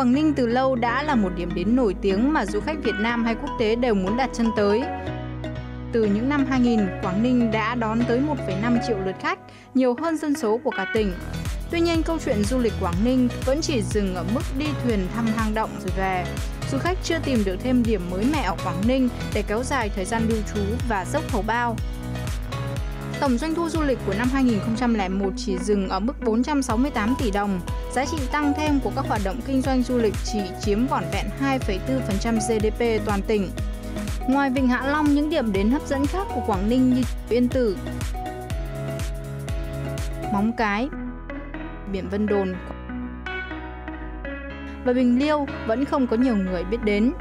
Quảng Ninh từ lâu đã là một điểm đến nổi tiếng mà du khách Việt Nam hay quốc tế đều muốn đặt chân tới. Từ những năm 2000, Quảng Ninh đã đón tới 1,5 triệu lượt khách, nhiều hơn dân số của cả tỉnh. Tuy nhiên, câu chuyện du lịch Quảng Ninh vẫn chỉ dừng ở mức đi thuyền thăm hang động rồi về. Du khách chưa tìm được thêm điểm mới mẻ ở Quảng Ninh để kéo dài thời gian lưu trú và dốc hầu bao. Tổng doanh thu du lịch của năm 2001 chỉ dừng ở mức 468 tỷ đồng. Giá trị tăng thêm của các hoạt động kinh doanh du lịch chỉ chiếm vỏn vẹn 2,4% GDP toàn tỉnh. Ngoài Vịnh Hạ Long, những điểm đến hấp dẫn khác của Quảng Ninh như Yên Tử, Móng Cái, Biển Vân Đồn và Bình Liêu vẫn không có nhiều người biết đến.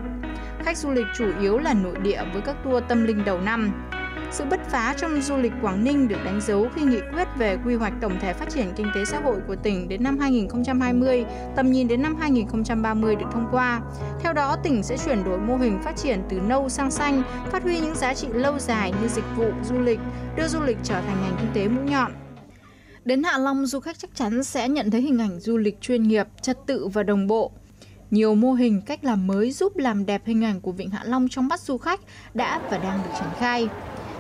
Khách du lịch chủ yếu là nội địa với các tour tâm linh đầu năm. Sự bứt phá trong du lịch Quảng Ninh được đánh dấu khi nghị quyết về quy hoạch tổng thể phát triển kinh tế xã hội của tỉnh đến năm 2020, tầm nhìn đến năm 2030 được thông qua. Theo đó, tỉnh sẽ chuyển đổi mô hình phát triển từ nâu sang xanh, phát huy những giá trị lâu dài như dịch vụ, du lịch, đưa du lịch trở thành ngành kinh tế mũi nhọn. Đến Hạ Long, du khách chắc chắn sẽ nhận thấy hình ảnh du lịch chuyên nghiệp, trật tự và đồng bộ. Nhiều mô hình cách làm mới giúp làm đẹp hình ảnh của Vịnh Hạ Long trong mắt du khách đã và đang được triển khai.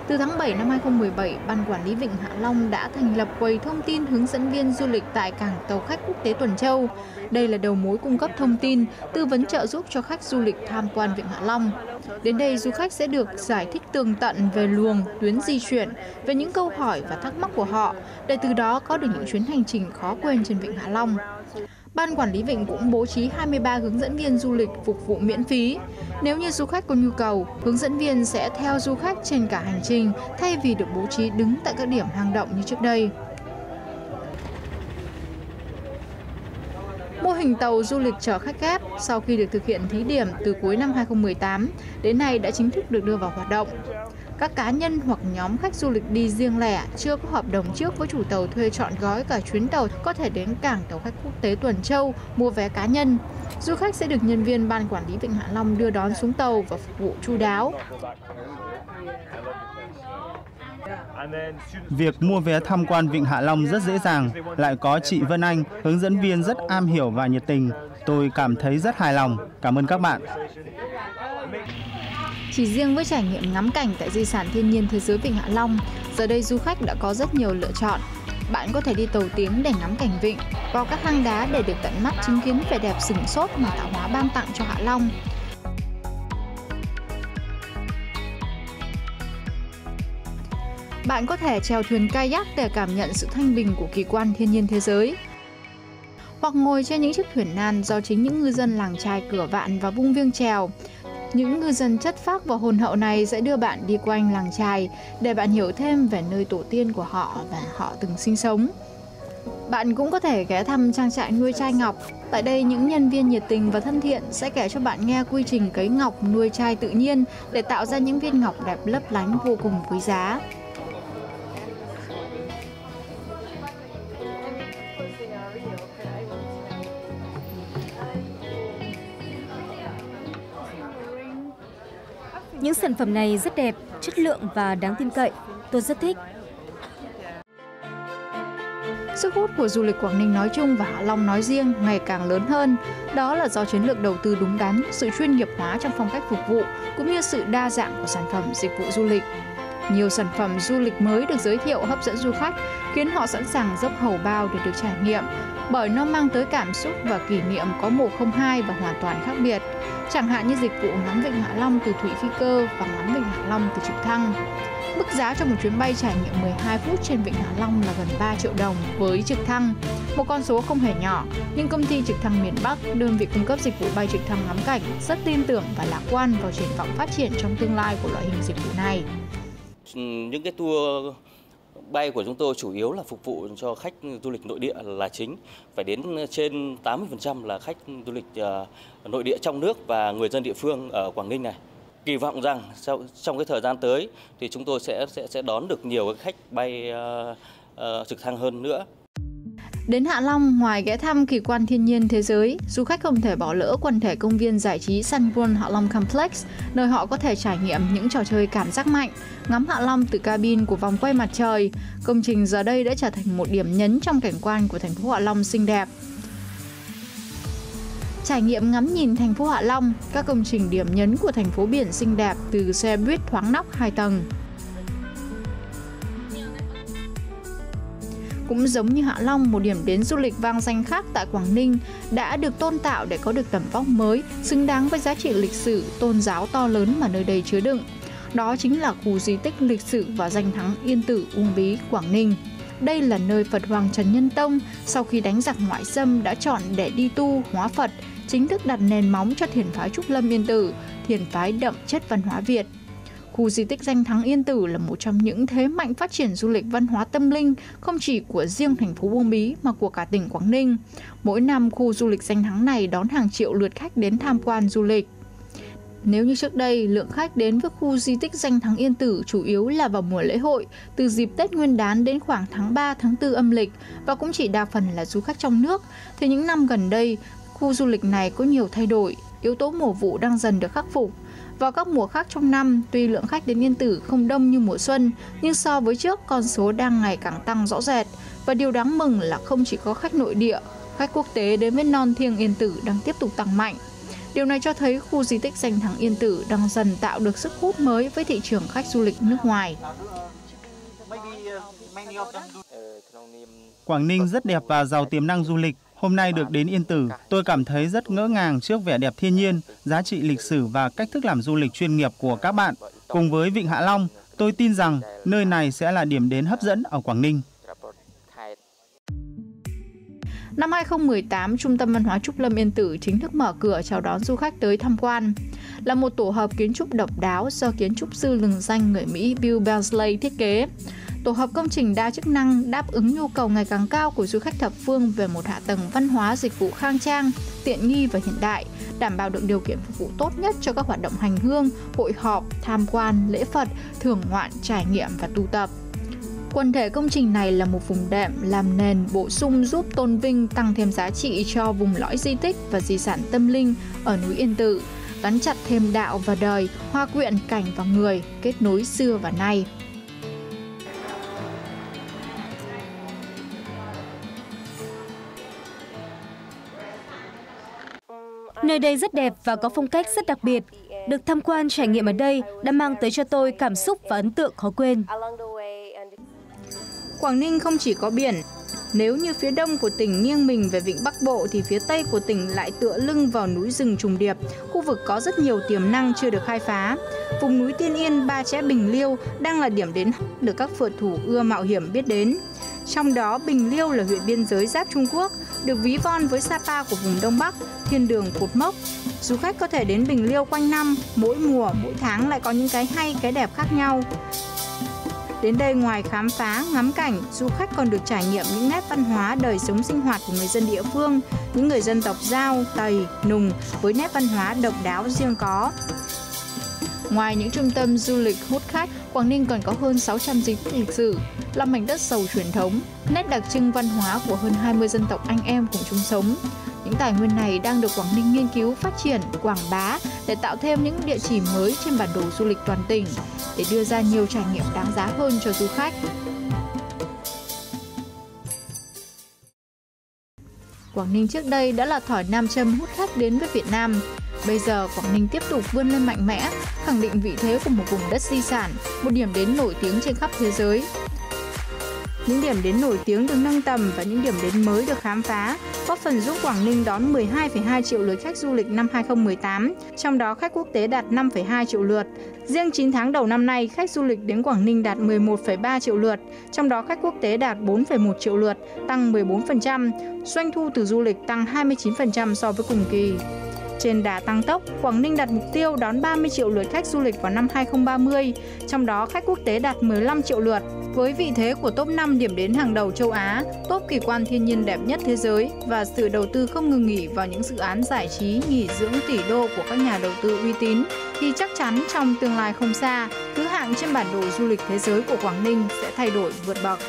Từ tháng 7 năm 2017, Ban Quản lý Vịnh Hạ Long đã thành lập quầy thông tin hướng dẫn viên du lịch tại cảng tàu khách quốc tế Tuần Châu. Đây là đầu mối cung cấp thông tin, tư vấn trợ giúp cho khách du lịch tham quan Vịnh Hạ Long. Đến đây, du khách sẽ được giải thích tường tận về luồng, tuyến di chuyển, về những câu hỏi và thắc mắc của họ, để từ đó có được những chuyến hành trình khó quên trên Vịnh Hạ Long. Ban quản lý vịnh cũng bố trí 23 hướng dẫn viên du lịch phục vụ miễn phí. Nếu như du khách có nhu cầu, hướng dẫn viên sẽ theo du khách trên cả hành trình thay vì được bố trí đứng tại các điểm hang động như trước đây. Mô hình tàu du lịch chở khách ghép sau khi được thực hiện thí điểm từ cuối năm 2018 đến nay đã chính thức được đưa vào hoạt động. Các cá nhân hoặc nhóm khách du lịch đi riêng lẻ chưa có hợp đồng trước với chủ tàu thuê chọn gói cả chuyến tàu có thể đến cảng tàu khách quốc tế Tuần Châu mua vé cá nhân. Du khách sẽ được nhân viên ban quản lý Vịnh Hạ Long đưa đón xuống tàu và phục vụ chu đáo. Việc mua vé tham quan Vịnh Hạ Long rất dễ dàng, lại có chị Vân Anh, hướng dẫn viên rất am hiểu và nhiệt tình. Tôi cảm thấy rất hài lòng. Cảm ơn các bạn. Chỉ riêng với trải nghiệm ngắm cảnh tại di sản thiên nhiên thế giới Vịnh Hạ Long, giờ đây du khách đã có rất nhiều lựa chọn. Bạn có thể đi tàu tiếng để ngắm cảnh vịnh, vào các hang đá để được tận mắt chứng kiến vẻ đẹp sừng sốt mà tạo hóa ban tặng cho Hạ Long. Bạn có thể chèo thuyền kayak để cảm nhận sự thanh bình của kỳ quan thiên nhiên thế giới. Hoặc ngồi trên những chiếc thuyền nan do chính những ngư dân làng trài cửa vạn và vung viêng chèo. Những ngư dân chất phác và hồn hậu này sẽ đưa bạn đi quanh làng trài để bạn hiểu thêm về nơi tổ tiên của họ và họ từng sinh sống. Bạn cũng có thể ghé thăm trang trại nuôi chai ngọc. Tại đây, những nhân viên nhiệt tình và thân thiện sẽ kể cho bạn nghe quy trình cấy ngọc nuôi chai tự nhiên để tạo ra những viên ngọc đẹp lấp lánh vô cùng quý giá. Những sản phẩm này rất đẹp, chất lượng và đáng tin cậy. Tôi rất thích. Sức hút của du lịch Quảng Ninh nói chung và Hạ Long nói riêng ngày càng lớn hơn. Đó là do chiến lược đầu tư đúng đắn, sự chuyên nghiệp hóa trong phong cách phục vụ cũng như sự đa dạng của sản phẩm dịch vụ du lịch. Nhiều sản phẩm du lịch mới được giới thiệu hấp dẫn du khách, khiến họ sẵn sàng dốc hầu bao để được trải nghiệm, bởi nó mang tới cảm xúc và kỷ niệm có một không hai và hoàn toàn khác biệt. Chẳng hạn như dịch vụ ngắm vịnh Hạ Long từ Thủy Phi Cơ và ngắm vịnh Hạ Long từ trực thăng. Mức giá cho một chuyến bay trải nghiệm 12 phút trên vịnh Hạ Long là gần 3 triệu đồng với trực thăng. Một con số không hề nhỏ, nhưng công ty trực thăng miền Bắc, đơn vị cung cấp dịch vụ bay trực thăng ngắm cảnh, rất tin tưởng và lạc quan vào triển vọng phát triển trong tương lai của loại hình dịch vụ này. Những cái tour bay của chúng tôi chủ yếu là phục vụ cho khách du lịch nội địa là chính, phải đến trên 80% là khách du lịch à, nội địa trong nước và người dân địa phương ở Quảng Ninh này. Kỳ vọng rằng trong cái thời gian tới thì chúng tôi sẽ sẽ sẽ đón được nhiều khách bay uh, uh, trực thăng hơn nữa. Đến Hạ Long, ngoài ghé thăm kỳ quan thiên nhiên thế giới, du khách không thể bỏ lỡ quần thể công viên giải trí Sun World Hạ Long Complex, nơi họ có thể trải nghiệm những trò chơi cảm giác mạnh, ngắm Hạ Long từ cabin của vòng quay mặt trời. Công trình giờ đây đã trở thành một điểm nhấn trong cảnh quan của thành phố Hạ Long xinh đẹp. Trải nghiệm ngắm nhìn thành phố Hạ Long, các công trình điểm nhấn của thành phố biển xinh đẹp từ xe buýt thoáng nóc hai tầng. Cũng giống như Hạ Long, một điểm đến du lịch vang danh khác tại Quảng Ninh đã được tôn tạo để có được tầm vóc mới, xứng đáng với giá trị lịch sử, tôn giáo to lớn mà nơi đây chứa đựng. Đó chính là khu di tích lịch sử và danh thắng Yên Tử Uông Bí, Quảng Ninh. Đây là nơi Phật Hoàng Trần Nhân Tông sau khi đánh giặc ngoại xâm đã chọn để đi tu, hóa Phật, chính thức đặt nền móng cho thiền phái Trúc Lâm Yên Tử, thiền phái đậm chất văn hóa Việt. Khu di tích danh thắng Yên Tử là một trong những thế mạnh phát triển du lịch văn hóa tâm linh không chỉ của riêng thành phố Uông Bí mà của cả tỉnh Quảng Ninh. Mỗi năm khu du lịch danh thắng này đón hàng triệu lượt khách đến tham quan du lịch. Nếu như trước đây, lượng khách đến với khu di tích danh thắng Yên Tử chủ yếu là vào mùa lễ hội, từ dịp Tết Nguyên đán đến khoảng tháng 3, tháng 4 âm lịch và cũng chỉ đa phần là du khách trong nước, thì những năm gần đây, khu du lịch này có nhiều thay đổi, yếu tố mùa vụ đang dần được khắc phục. Vào các mùa khác trong năm, tuy lượng khách đến Yên Tử không đông như mùa xuân, nhưng so với trước, con số đang ngày càng tăng rõ rệt. Và điều đáng mừng là không chỉ có khách nội địa, khách quốc tế đến với non thiêng Yên Tử đang tiếp tục tăng mạnh. Điều này cho thấy khu di tích danh thắng Yên Tử đang dần tạo được sức hút mới với thị trường khách du lịch nước ngoài. Quảng Ninh rất đẹp và giàu tiềm năng du lịch. Hôm nay được đến Yên Tử, tôi cảm thấy rất ngỡ ngàng trước vẻ đẹp thiên nhiên, giá trị lịch sử và cách thức làm du lịch chuyên nghiệp của các bạn. Cùng với Vịnh Hạ Long, tôi tin rằng nơi này sẽ là điểm đến hấp dẫn ở Quảng Ninh. Năm 2018, Trung tâm Văn hóa Trúc Lâm Yên Tử chính thức mở cửa chào đón du khách tới tham quan. Là một tổ hợp kiến trúc độc đáo do kiến trúc sư lừng danh người Mỹ Bill Bensley thiết kế. Tổ hợp công trình đa chức năng đáp ứng nhu cầu ngày càng cao của du khách thập phương về một hạ tầng văn hóa dịch vụ khang trang, tiện nghi và hiện đại, đảm bảo được điều kiện phục vụ tốt nhất cho các hoạt động hành hương, hội họp, tham quan, lễ Phật, thưởng ngoạn, trải nghiệm và tu tập. Quần thể công trình này là một vùng đệm làm nền bổ sung giúp tôn vinh tăng thêm giá trị cho vùng lõi di tích và di sản tâm linh ở núi Yên Tử, gắn chặt thêm đạo và đời, hoa quyện cảnh và người, kết nối xưa và nay. Nơi đây rất đẹp và có phong cách rất đặc biệt. Được tham quan trải nghiệm ở đây đã mang tới cho tôi cảm xúc và ấn tượng khó quên. Quảng Ninh không chỉ có biển, nếu như phía đông của tỉnh nghiêng mình về vịnh Bắc Bộ thì phía tây của tỉnh lại tựa lưng vào núi rừng trùng điệp, khu vực có rất nhiều tiềm năng chưa được khai phá. Vùng núi Tiên Yên, Ba Chẽ Bình Liêu đang là điểm đến được các phượt thủ ưa mạo hiểm biết đến. Trong đó, Bình Liêu là huyện biên giới giáp Trung Quốc, được ví von với Sapa của vùng Đông Bắc, thiên đường cột mốc. Du khách có thể đến Bình Liêu quanh năm, mỗi mùa, mỗi tháng lại có những cái hay, cái đẹp khác nhau. Đến đây ngoài khám phá, ngắm cảnh, du khách còn được trải nghiệm những nét văn hóa đời sống sinh hoạt của người dân địa phương, những người dân tộc Giao, Tây, Nùng với nét văn hóa độc đáo riêng có. Ngoài những trung tâm du lịch hút khách, Quảng Ninh còn có hơn 600 di tích lịch sử, là mảnh đất giàu truyền thống, nét đặc trưng văn hóa của hơn 20 dân tộc anh em cùng chung sống. Những tài nguyên này đang được Quảng Ninh nghiên cứu, phát triển, quảng bá để tạo thêm những địa chỉ mới trên bản đồ du lịch toàn tỉnh để đưa ra nhiều trải nghiệm đáng giá hơn cho du khách. Quảng Ninh trước đây đã là thỏi nam châm hút khách đến với Việt Nam. Bây giờ Quảng Ninh tiếp tục vươn lên mạnh mẽ, khẳng định vị thế của một vùng đất di sản, một điểm đến nổi tiếng trên khắp thế giới. Những điểm đến nổi tiếng được nâng tầm và những điểm đến mới được khám phá, góp phần giúp Quảng Ninh đón 12,2 triệu lượt khách du lịch năm 2018, trong đó khách quốc tế đạt 5,2 triệu lượt. Riêng 9 tháng đầu năm nay, khách du lịch đến Quảng Ninh đạt 11,3 triệu lượt, trong đó khách quốc tế đạt 4,1 triệu lượt, tăng 14%, doanh thu từ du lịch tăng 29% so với cùng kỳ. Trên đà tăng tốc, Quảng Ninh đặt mục tiêu đón 30 triệu lượt khách du lịch vào năm 2030, trong đó khách quốc tế đạt 15 triệu lượt. Với vị thế của top 5 điểm đến hàng đầu châu Á, top kỳ quan thiên nhiên đẹp nhất thế giới và sự đầu tư không ngừng nghỉ vào những dự án giải trí nghỉ dưỡng tỷ đô của các nhà đầu tư uy tín, thì chắc chắn trong tương lai không xa, thứ hạng trên bản đồ du lịch thế giới của Quảng Ninh sẽ thay đổi vượt bậc.